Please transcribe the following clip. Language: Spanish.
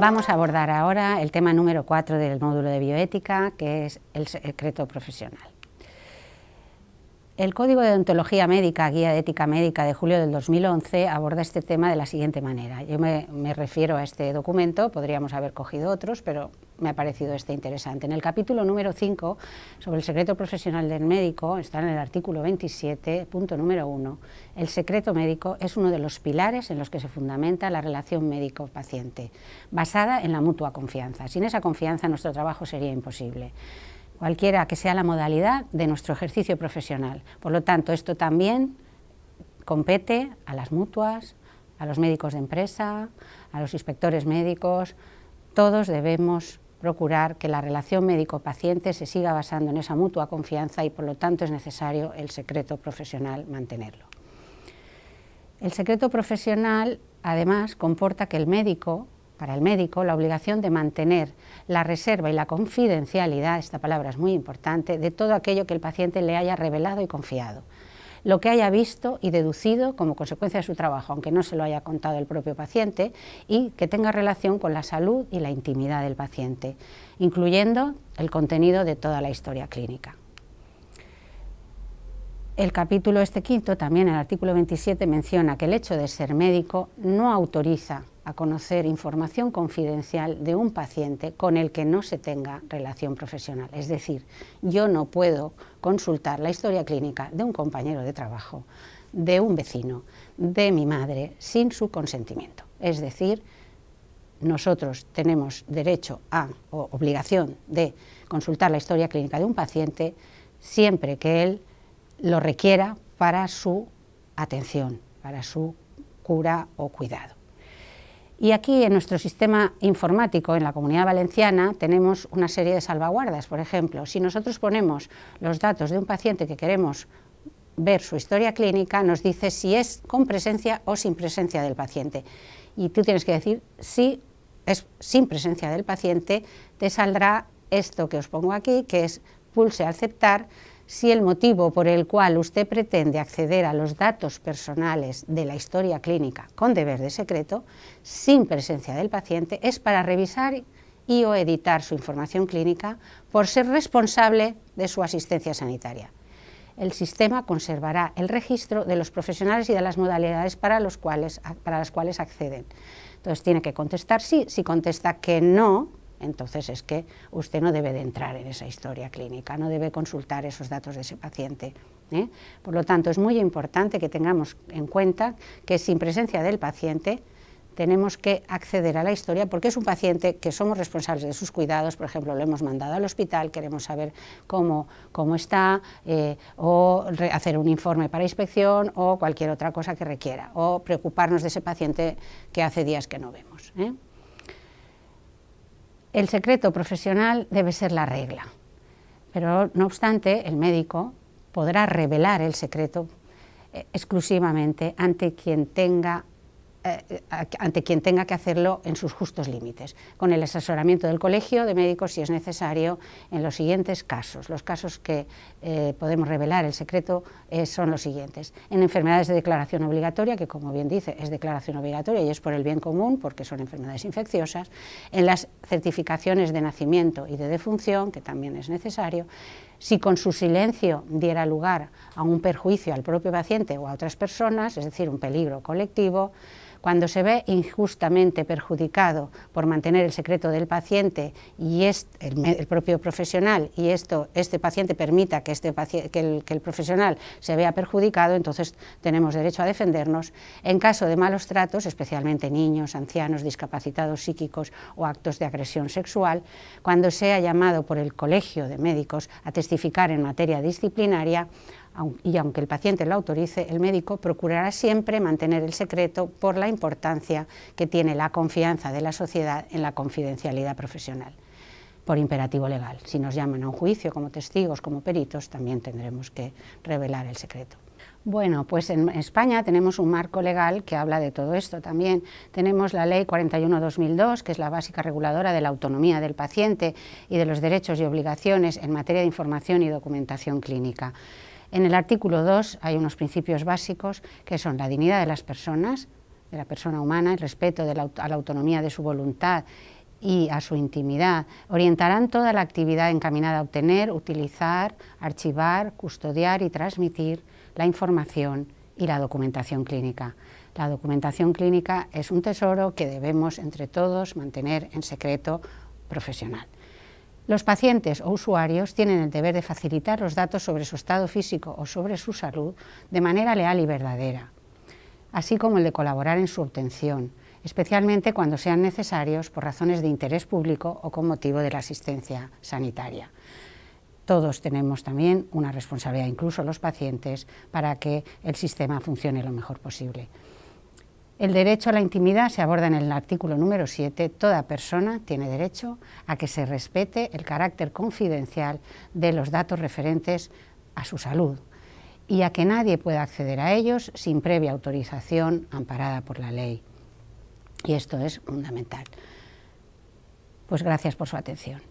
Vamos a abordar ahora el tema número 4 del módulo de bioética, que es el secreto profesional. El Código de Ontología Médica, Guía de Ética Médica de julio del 2011, aborda este tema de la siguiente manera. Yo me, refiero a este documento, podríamos haber cogido otros, pero me ha parecido este interesante. En el capítulo número 5, sobre el secreto profesional del médico, está en el artículo 27, punto número 1. El secreto médico es uno de los pilares en los que se fundamenta la relación médico-paciente, basada en la mutua confianza. Sin esa confianza nuestro trabajo sería imposible cualquiera que sea la modalidad de nuestro ejercicio profesional. Por lo tanto, esto también compete a las mutuas, a los médicos de empresa, a los inspectores médicos, todos debemos procurar que la relación médico-paciente se siga basando en esa mutua confianza y por lo tanto es necesario el secreto profesional mantenerlo. El secreto profesional además comporta que el médico para el médico la obligación de mantener la reserva y la confidencialidad, esta palabra es muy importante, de todo aquello que el paciente le haya revelado y confiado. Lo que haya visto y deducido como consecuencia de su trabajo, aunque no se lo haya contado el propio paciente, y que tenga relación con la salud y la intimidad del paciente, incluyendo el contenido de toda la historia clínica. El capítulo este quinto, también el artículo 27, menciona que el hecho de ser médico no autoriza a conocer información confidencial de un paciente con el que no se tenga relación profesional. Es decir, yo no puedo consultar la historia clínica de un compañero de trabajo, de un vecino, de mi madre, sin su consentimiento. Es decir, nosotros tenemos derecho a o obligación de consultar la historia clínica de un paciente siempre que él lo requiera para su atención, para su cura o cuidado. Y aquí en nuestro sistema informático, en la Comunidad Valenciana, tenemos una serie de salvaguardas. Por ejemplo, si nosotros ponemos los datos de un paciente que queremos ver su historia clínica, nos dice si es con presencia o sin presencia del paciente. Y tú tienes que decir si es sin presencia del paciente, te saldrá esto que os pongo aquí, que es pulse aceptar, si el motivo por el cual usted pretende acceder a los datos personales de la historia clínica con deber de secreto, sin presencia del paciente, es para revisar y o editar su información clínica por ser responsable de su asistencia sanitaria. El sistema conservará el registro de los profesionales y de las modalidades para, las cuales acceden. Entonces tiene que contestar sí, si contesta que no, entonces es que usted no debe de entrar en esa historia clínica, no debe consultar esos datos de ese paciente. ¿eh? Por lo tanto, es muy importante que tengamos en cuenta que sin presencia del paciente tenemos que acceder a la historia porque es un paciente que somos responsables de sus cuidados, por ejemplo, lo hemos mandado al hospital, queremos saber cómo, cómo está, eh, o hacer un informe para inspección o cualquier otra cosa que requiera, o preocuparnos de ese paciente que hace días que no vemos. ¿eh? El secreto profesional debe ser la regla, pero no obstante el médico podrá revelar el secreto eh, exclusivamente ante quien tenga eh, ante quien tenga que hacerlo en sus justos límites, con el asesoramiento del colegio de médicos si es necesario en los siguientes casos. Los casos que eh, podemos revelar el secreto eh, son los siguientes. En enfermedades de declaración obligatoria, que como bien dice es declaración obligatoria y es por el bien común porque son enfermedades infecciosas, en las certificaciones de nacimiento y de defunción, que también es necesario, si con su silencio diera lugar a un perjuicio al propio paciente o a otras personas, es decir, un peligro colectivo, cuando se ve injustamente perjudicado por mantener el secreto del paciente y es el, propio profesional y esto, este paciente permita que, este que, el, profesional se vea perjudicado, entonces tenemos derecho a defendernos. En caso de malos tratos, especialmente niños, ancianos, discapacitados psíquicos o actos de agresión sexual, cuando sea llamado por el colegio de médicos a testificar en materia disciplinaria, y aunque el paciente lo autorice, el médico procurará siempre mantener el secreto por la importancia que tiene la confianza de la sociedad en la confidencialidad profesional, por imperativo legal. Si nos llaman a un juicio como testigos, como peritos, también tendremos que revelar el secreto. Bueno, pues en España tenemos un marco legal que habla de todo esto también. Tenemos la Ley 41-2002, que es la básica reguladora de la autonomía del paciente y de los derechos y obligaciones en materia de información y documentación clínica. En el artículo 2 hay unos principios básicos que son la dignidad de las personas, de la persona humana, el respeto a la autonomía de su voluntad y a su intimidad, orientarán toda la actividad encaminada a obtener, utilizar, archivar, custodiar y transmitir la información y la documentación clínica. La documentación clínica es un tesoro que debemos entre todos mantener en secreto profesional. Los pacientes o usuarios tienen el deber de facilitar los datos sobre su estado físico o sobre su salud de manera leal y verdadera, así como el de colaborar en su obtención, especialmente cuando sean necesarios por razones de interés público o con motivo de la asistencia sanitaria. Todos tenemos también una responsabilidad, incluso los pacientes, para que el sistema funcione lo mejor posible. El derecho a la intimidad se aborda en el artículo número 7. Toda persona tiene derecho a que se respete el carácter confidencial de los datos referentes a su salud y a que nadie pueda acceder a ellos sin previa autorización amparada por la ley. Y esto es fundamental. Pues gracias por su atención.